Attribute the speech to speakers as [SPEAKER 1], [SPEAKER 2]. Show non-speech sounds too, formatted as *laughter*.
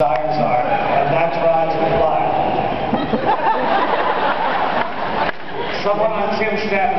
[SPEAKER 1] desires are, and that's Rod's reply. *laughs* Someone on Tim's staff